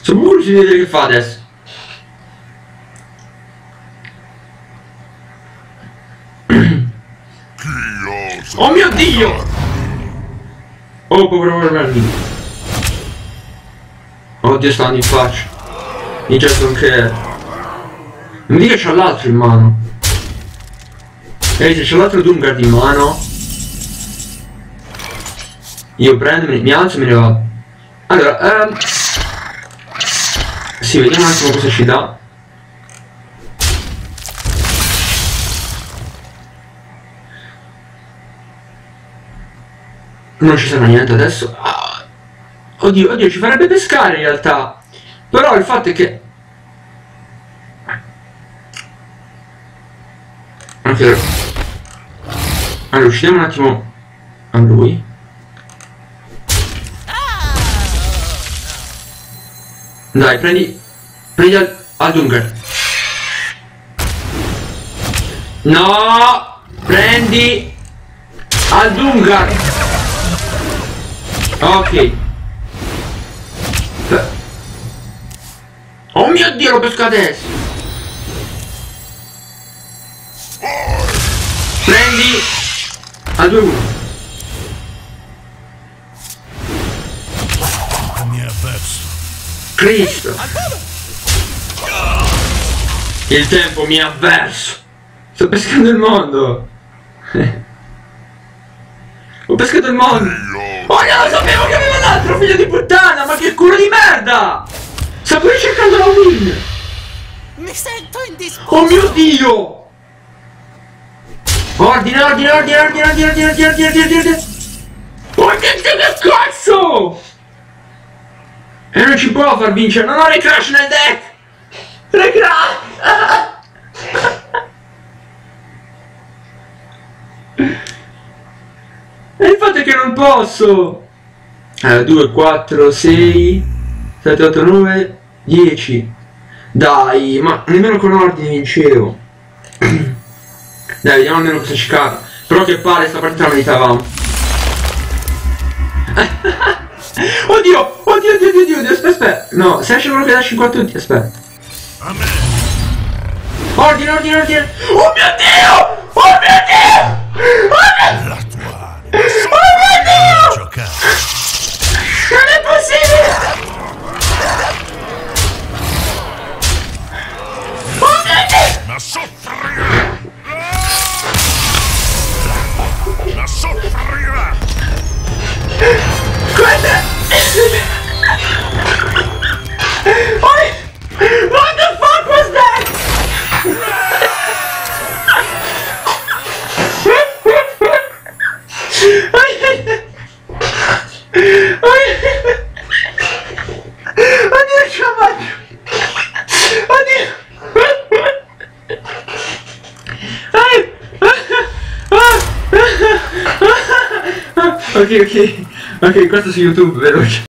Sono curioso di vedere che fa adesso. Oh mio dio! Oh povero Bernardino. Oddio stanno in faccia. Mi certo che è. Non mi dica c'ha l'altro in mano. Ehi, se c'è l'altro Doomguard in mano. Io prendo, mi, mi alzo e me ne vado. Allora, ehm... Sì, vediamo un attimo cosa ci dà. Non ci sarà niente adesso. Ah. Oddio, oddio, ci farebbe pescare in realtà. Però il fatto è che... Ok. Allora, usciamo un attimo a lui. Dai, prendi... Prendi al, al Dunker. No! Prendi al Dungar! Ok. Oh mio dio, lo pesco adesso! Prendi a 2 1 Mi ha perso. Cristo Il tempo mi ha avverso Sto pescando il mondo Ho pescato il mondo Oh no, sapevo che aveva l'altro figlio di puttana Ma che culo di merda Sta pure cercando la win Mi sento indisposto. Oh mio dio Ordine, ordine, ordine, ordine, ordine, ordine, ordine, ordine, ordine, ordine. Oh mio dio, che cazzo! E non ci può far vincere, non ho le crash nel deck! Le crash! E il fatto è che non posso! Allora, 2, 4, 6, 7, 8, 9, 10. Dai, ma nemmeno con ordine vincevo. Dai, vediamo almeno cosa ci cade. Però che pare sta partita la meritavamo. oddio, oddio, oddio, oddio, oddio, aspetta, aspetta. No, se esce quello che da 50 tutti, aspetta. 二丁二丁二丁，我没有。Oké, oké. Oké, ik was dus YouTube, werk.